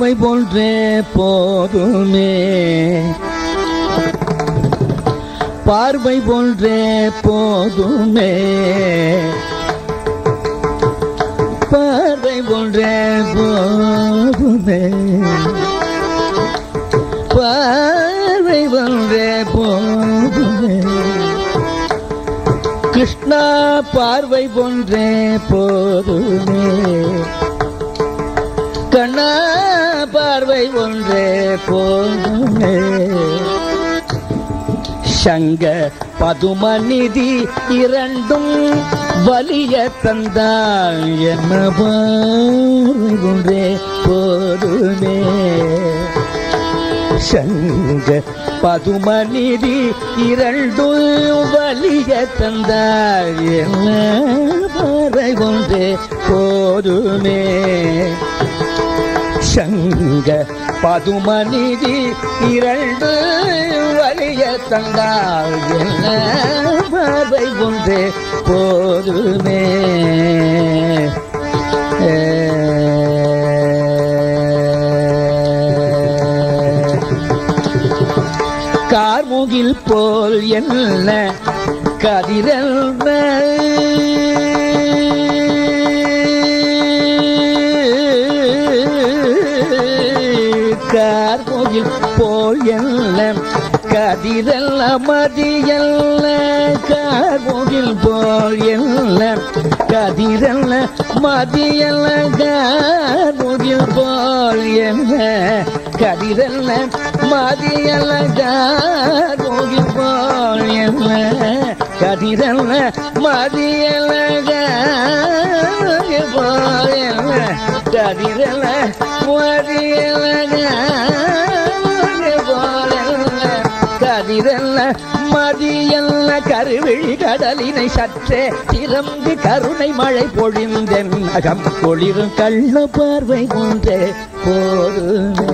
பார்வை போன்றே போதுமே. பார்வை போன்றே போதுமே. பார்வை போன்றே போதுமே. பார்வை போன்றே போதுமே. கிருஷ்ணா பார்வை போன்றே போதுமே. கண்ணா பார்வை ஒன்றே போதுமே சங்க பதுமநிதி இரண்டும் வலிய தந்தாள் என்ன ஒன்றே போதுமே சங்க பதுமநிதி இரண்டும் வலிய தந்தாள் என்ன ஒன்றே போதுமே. சங்க பதுமநிதி இரண்டு வலிய தந்தால் என்ன பார்வை ஒன்று போதுமே? கார்முகில் போல் என்ன கதிரல்ன கார்முகில் போல் என்ன? கதிரல்ல மதியல்ல கார்முகில் போல் என்ன? கதிரல்ல மதியல்ல கார்முகில் போல் என்ன? கதிரல்ல மதியல்ல கார்முகில் போல் என்ன? கதிரல்ல மதியல்ல கார்முகில் போல் என்ன? கதிரல்ல மதியல்ல கதிரல்ல மதியல்ல கருவிழி கடலினை சற்றே திறந்து கருணை மழை பொழிந்தென் அகம் பொழிரும் கள்ள பார்வை ஒன்றே போதுமே.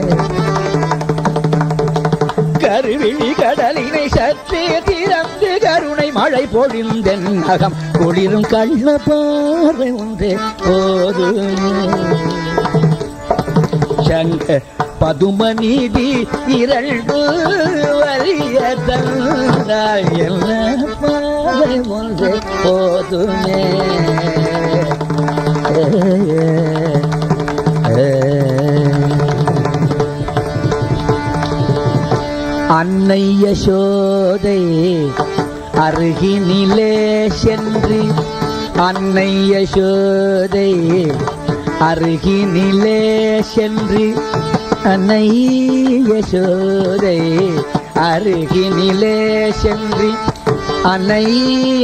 கருவிழி கடலினை சற்றே திறந்து கருணை மழை பொழிந்தென் அகம் குளிரும் கள்ள பார்வை ஒன்றே போது சங்க பதுமநீதி இரண்டு வலிய தந்தாய். என்ன பாதை ஒன்று போதுமே. அன்னை யசோதை அருகினிலே சென்று அன்னை யசோதை அருகினிலே சென்று அன்னை யசோதை அருகினிலே சென்று. அன்னை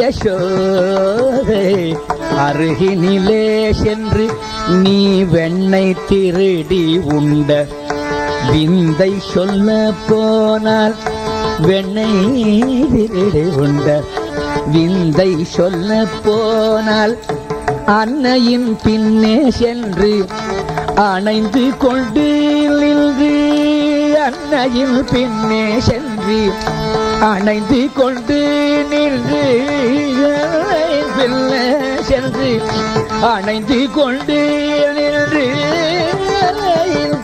யசோதை அருகினிலே சென்று. நீ வெண்ணை திருடி உண்ட விந்தை சொல்ல போனால் வெண்ணை திருடி உண்ட விந்தை சொல்ல போனால் அன்னையின் பின்னே சென்று அணைந்து கொண்டு நின்று அன்னையின் பின்னே சென்று அணைந்து கொண்டு நின்று பின்னே சென்று அணைந்து கொண்டு நின்று அன்னையின்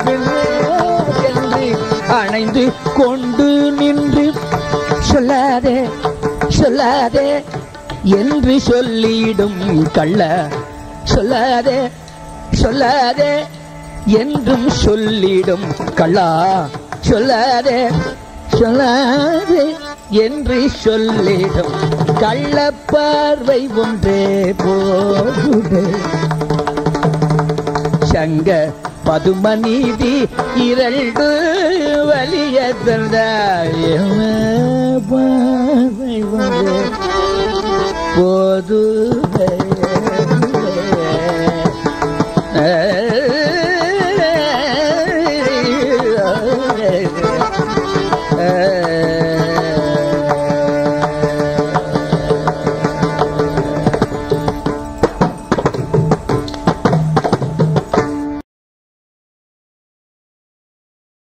சென்று அணைந்து கொண்டு நின்று சொல்லாதே சொல்லாதே என்று சொல்லிடும் கள்ள சொல்லாதே சொல்லாதே என்றும் சொல்லிடும் கள்ளா சொல்லாதே சொல்லாதே என்று சொல்லிடும். கள்ள பார்வை ஒன்றே போகுதே. சங்க பதுமநீதி இரண்டு வலிய தந்தாய்